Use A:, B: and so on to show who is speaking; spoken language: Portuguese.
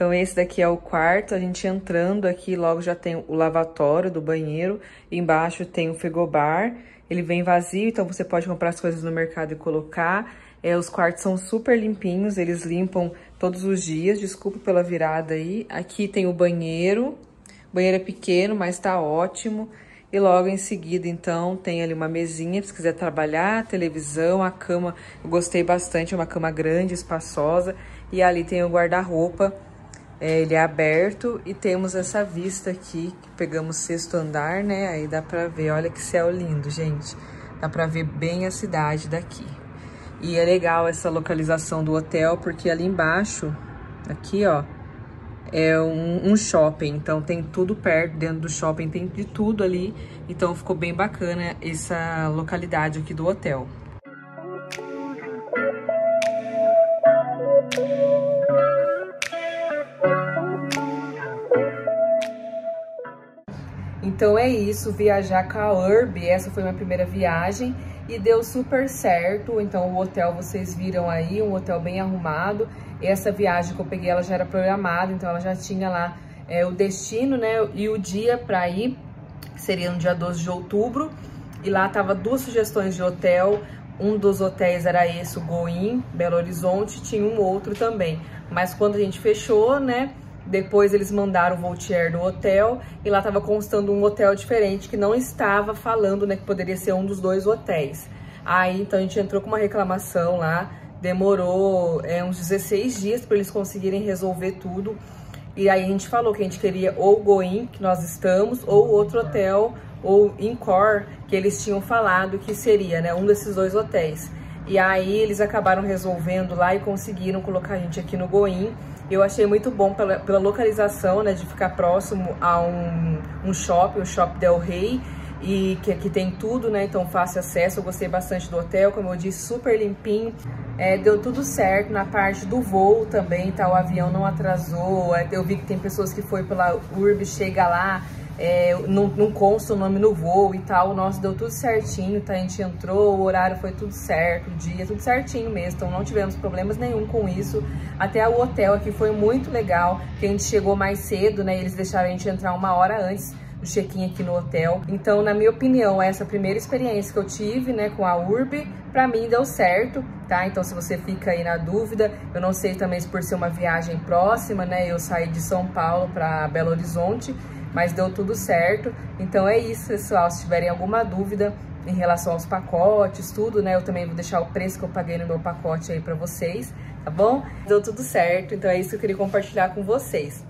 A: Então, esse daqui é o quarto. A gente entrando aqui, logo já tem o lavatório do banheiro. Embaixo tem o frigobar. Ele vem vazio, então você pode comprar as coisas no mercado e colocar. É, os quartos são super limpinhos, eles limpam todos os dias. Desculpa pela virada aí. Aqui tem o banheiro. O banheiro é pequeno, mas tá ótimo. E logo em seguida, então, tem ali uma mesinha, se quiser trabalhar, televisão, a cama, eu gostei bastante, é uma cama grande, espaçosa. E ali tem o guarda-roupa é, ele é aberto e temos essa vista aqui, que pegamos sexto andar, né? Aí dá pra ver, olha que céu lindo, gente. Dá pra ver bem a cidade daqui. E é legal essa localização do hotel, porque ali embaixo, aqui, ó, é um, um, shopping, então tem tudo perto, dentro do shopping tem de tudo ali, então ficou bem bacana essa localidade aqui do hotel. Então é isso, viajar com a Urb, essa foi minha primeira viagem e deu super certo. Então o hotel vocês viram aí, um hotel bem arrumado. Essa viagem que eu peguei, ela já era programada, então ela já tinha lá é, o destino, né, e o dia para ir, seria no dia 12 de outubro. E lá tava duas sugestões de hotel, um dos hotéis era esse, o Goin, Belo Horizonte, tinha um outro também. Mas quando a gente fechou, né, depois eles mandaram o Voltier no hotel e lá estava constando um hotel diferente que não estava falando, né, que poderia ser um dos dois hotéis. Aí então a gente entrou com uma reclamação lá, demorou é, uns 16 dias para eles conseguirem resolver tudo. E aí a gente falou que a gente queria ou o Goin, que nós estamos, ou outro hotel, ou Incor, que eles tinham falado que seria, né, um desses dois hotéis. E aí eles acabaram resolvendo lá e conseguiram colocar a gente aqui no Goin. Eu achei muito bom pela, pela localização, né, de ficar próximo a um, um shopping, o Shop Del Rey, e que aqui tem tudo, né, então fácil acesso. Eu gostei bastante do hotel, como eu disse, super limpinho. É, deu tudo certo na parte do voo também, tá? O avião não atrasou. É, eu vi que tem pessoas que foi pela URB, chega lá, é, não, não consta o nome no voo e tal. O nosso deu tudo certinho, tá? A gente entrou, o horário foi tudo certo, o dia, tudo certinho mesmo. Então não tivemos problemas nenhum com isso. Até o hotel aqui foi muito legal, que a gente chegou mais cedo, né? Eles deixaram a gente entrar uma hora antes do check-in aqui no hotel. Então, na minha opinião, essa primeira experiência que eu tive, né, com a URB, pra mim deu certo, tá? Então, se você fica aí na dúvida, eu não sei também se por ser uma viagem próxima, né, eu saí de São Paulo para Belo Horizonte, mas deu tudo certo. Então é isso, pessoal. Se tiverem alguma dúvida em relação aos pacotes, tudo, né? Eu também vou deixar o preço que eu paguei no meu pacote aí pra vocês, tá bom? Deu tudo certo, então é isso que eu queria compartilhar com vocês.